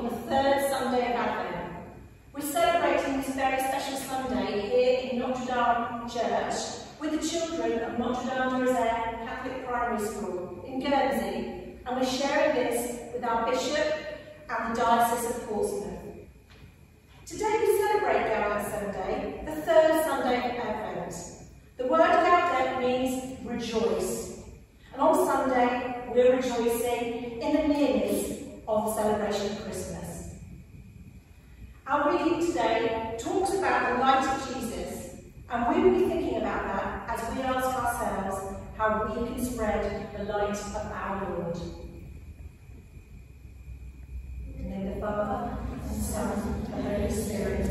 on the third Sunday of Advent. We're celebrating this very special Sunday here in Notre Dame Church with the children of Notre Dame de Catholic Primary School in Guernsey, and we're sharing this with our Bishop and the Diocese of Portsmouth. Today we celebrate Gaudete Sunday, the third Sunday of Advent. The word Gaudete means rejoice. And on Sunday, we're rejoicing in the nearness of the celebration of Christmas. Our reading today talks about the light of Jesus, and we will be thinking about that as we ask ourselves how we can spread the light of our Lord. In the name of the Father, and Son, and Holy Spirit.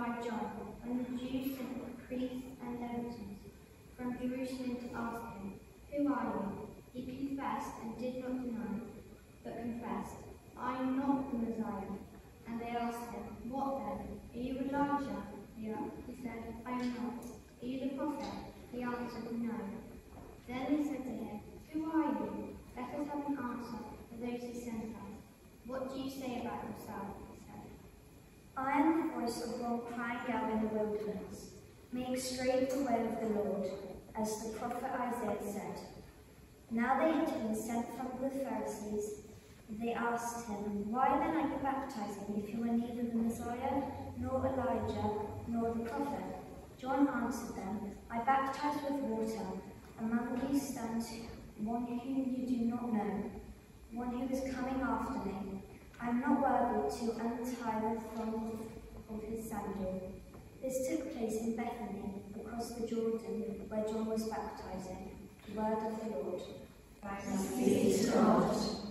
By John when the Jews sent the priests and Levites from Jerusalem to ask him, Who are you? He confessed and did not deny, but confessed, I am not the Messiah. And they asked him, What then? Are you Elijah? He he said, I am not. Are you the prophet? He answered, No. Then they said to him, Who are you? Let us have an answer for those who sent us. What do you say about yourself? He said. I am the of one crying out in the wilderness. Make straight the way of the Lord, as the prophet Isaiah said. Now they had been sent from the Pharisees. They asked him, Why then are you baptizing if you are neither the Messiah, nor Elijah, nor the prophet? John answered them, I baptize with water. Among you stands one whom you do not know, one who is coming after me. I am not worthy to untie the thong of his sandal. This took place in Bethany, across the Jordan, where John was baptizing. The word of the Lord. Thanks be to God.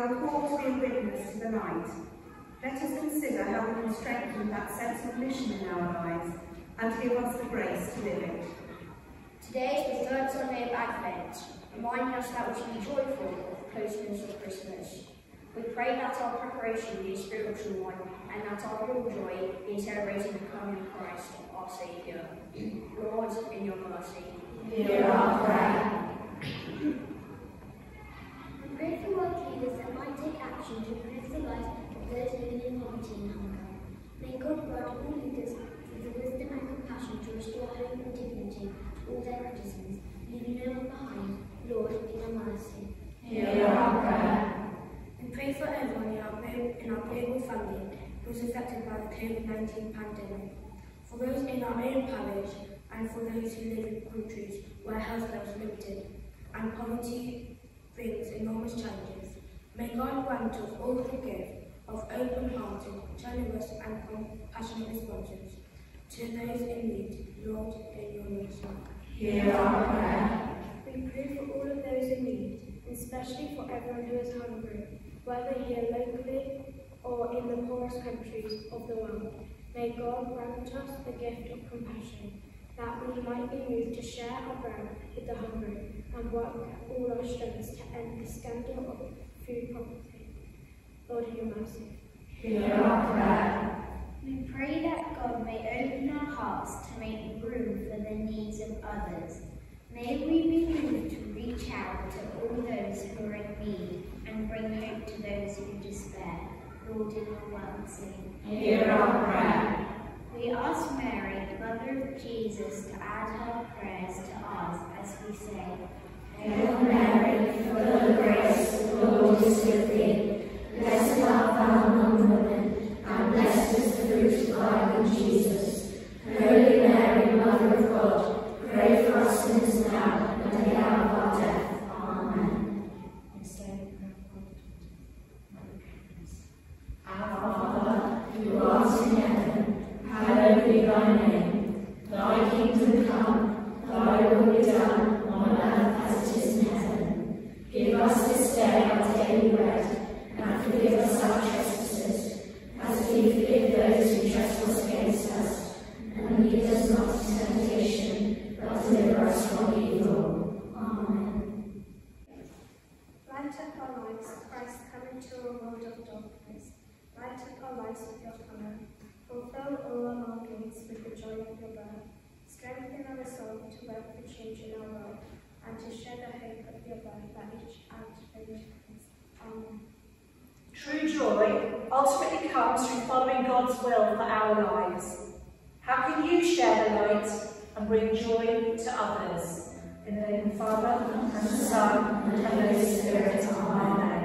Are called to be a witness to the light. Let us consider how we can strengthen that sense of mission in our lives and give us the grace to live it. Today is the third Sunday of Advent, reminding us that we should be joyful of the closeness of Christmas. We pray that our preparation be a spiritual one, and that our real joy be in celebrating the coming of Christ, our Saviour. Lord, in your mercy. Hear our prayer. Those living in poverty hunger. May God all leaders wisdom and compassion to restore and dignity to their citizens, behind. Lord, in mercy. Prayer. Pray for everyone in in our global family who is affected by the COVID-19 pandemic, for those in our own parish and for those who live in countries where healthcare is limited and poverty brings enormous challenges. May God grant us all the gift of open-hearted, generous and compassionate responses to those in need, Lord, in your mercy. Hear our prayer. We pray for all of those in need, especially for everyone who is hungry, whether here locally or in the poorest countries of the world. May God grant us the gift of compassion, that we might be moved to share our bread with the hungry and work all our strengths to end the scandal of Lord, mercy. Hear our prayer. We pray that God may open our hearts to make room for the needs of others. May we be moved to reach out to all those who are in need and bring hope to those who despair. Lord, in your mercy. Hear our prayer. We ask Mary, Mother of Jesus, to add her prayers to ours as we say, Hail Mary, full of grace, with the joy of your birth. Strengthen our soul to work the change in our world and to share the hope of your birth by each act of your Amen. True joy ultimately comes from following God's will for our lives. How can you share the light and bring joy to others? In the name of the Father, and the Son, and the Holy Spirit. Amen.